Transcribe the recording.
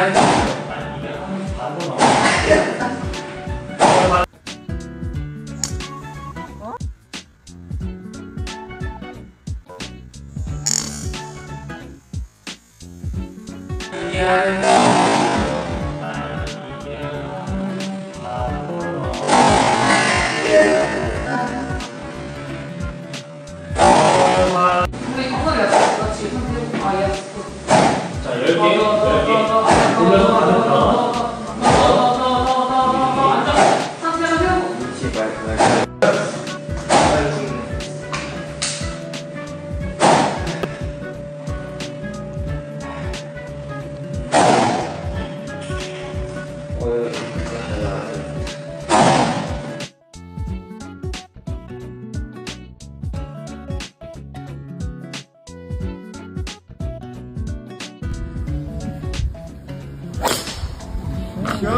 Yeah. 行。